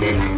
Oh,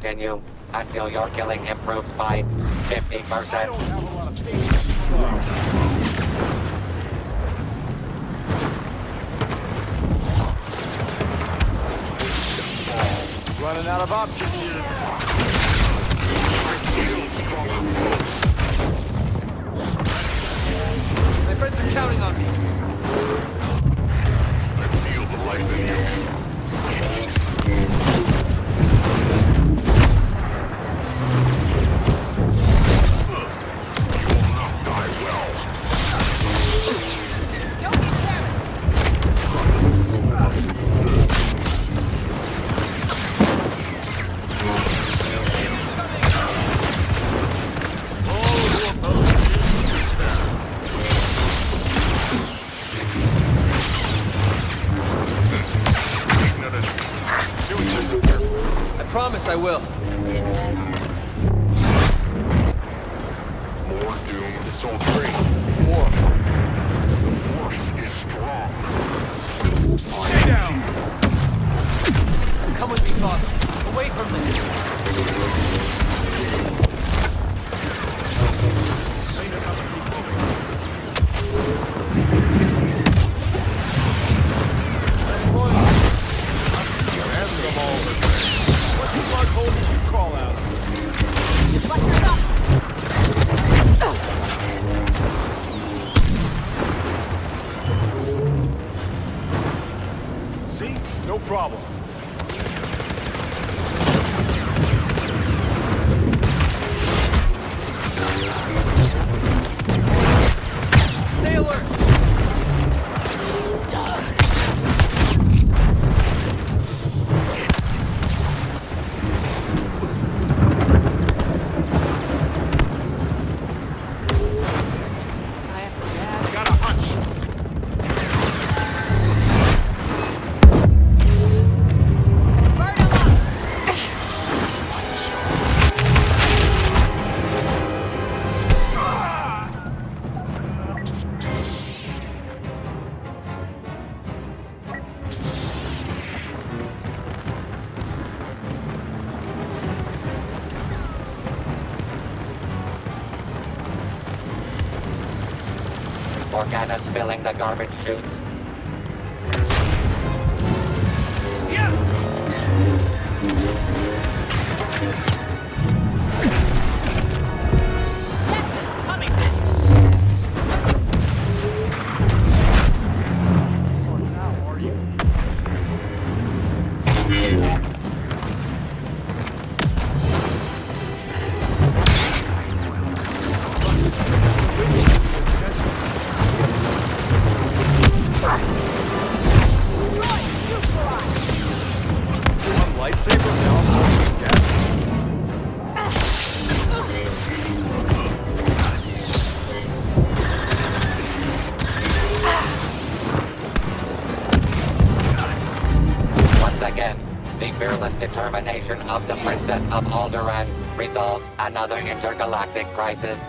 continue until your killing improves by 50%. I don't have a lot of. Running out of options here. My friends are counting on me. I feel the life in you. You promise I will. More doom, doomed soldiers. War. The force is strong. Stay down! Come with me, Father. Away from this. See? No problem. Organa's filling the garbage chutes. Death fearless determination of the Princess of Alderaan resolves another intergalactic crisis.